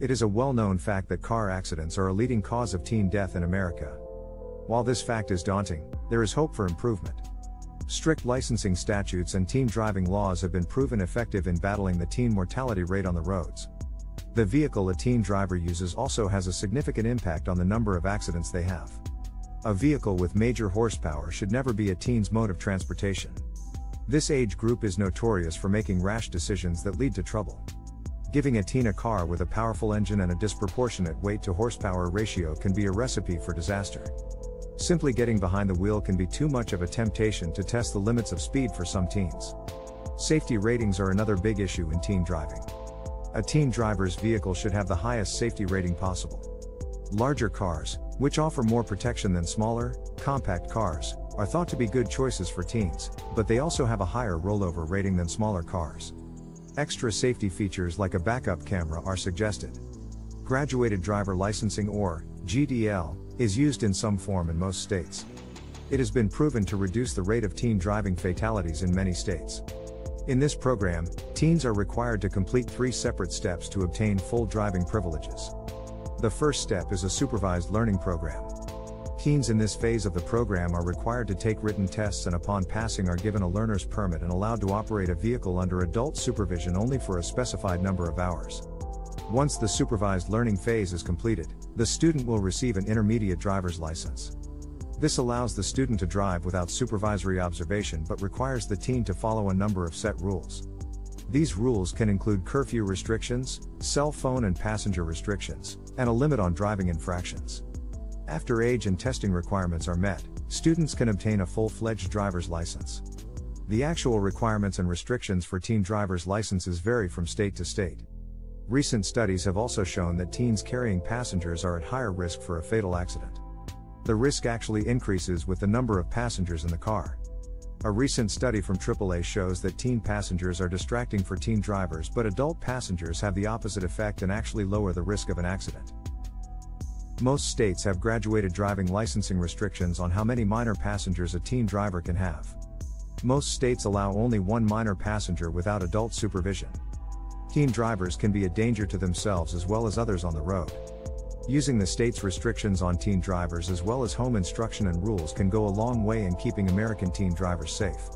It is a well known fact that car accidents are a leading cause of teen death in America. While this fact is daunting, there is hope for improvement. Strict licensing statutes and teen driving laws have been proven effective in battling the teen mortality rate on the roads. The vehicle a teen driver uses also has a significant impact on the number of accidents they have. A vehicle with major horsepower should never be a teen's mode of transportation. This age group is notorious for making rash decisions that lead to trouble. Giving a teen a car with a powerful engine and a disproportionate weight to horsepower ratio can be a recipe for disaster. Simply getting behind the wheel can be too much of a temptation to test the limits of speed for some teens. Safety ratings are another big issue in teen driving. A teen driver's vehicle should have the highest safety rating possible. Larger cars, which offer more protection than smaller, compact cars, are thought to be good choices for teens, but they also have a higher rollover rating than smaller cars. Extra safety features like a backup camera are suggested. Graduated driver licensing or GDL is used in some form in most states. It has been proven to reduce the rate of teen driving fatalities in many states. In this program, teens are required to complete three separate steps to obtain full driving privileges. The first step is a supervised learning program. Teens in this phase of the program are required to take written tests and upon passing are given a learner's permit and allowed to operate a vehicle under adult supervision only for a specified number of hours. Once the supervised learning phase is completed, the student will receive an intermediate driver's license. This allows the student to drive without supervisory observation but requires the teen to follow a number of set rules. These rules can include curfew restrictions, cell phone and passenger restrictions, and a limit on driving infractions. After age and testing requirements are met, students can obtain a full fledged driver's license. The actual requirements and restrictions for teen driver's licenses vary from state to state. Recent studies have also shown that teens carrying passengers are at higher risk for a fatal accident. The risk actually increases with the number of passengers in the car. A recent study from AAA shows that teen passengers are distracting for teen drivers, but adult passengers have the opposite effect and actually lower the risk of an accident. Most states have graduated driving licensing restrictions on how many minor passengers a teen driver can have. Most states allow only one minor passenger without adult supervision. Teen drivers can be a danger to themselves as well as others on the road. Using the state's restrictions on teen drivers as well as home instruction and rules can go a long way in keeping American teen drivers safe.